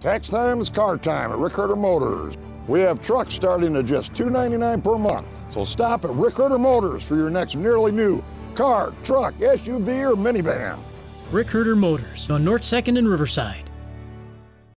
Tax time is car time at Rick Herter Motors. We have trucks starting at just $299 per month. So stop at Rick Herter Motors for your next nearly new car, truck, SUV, or minivan. Rick Herter Motors on North 2nd and Riverside.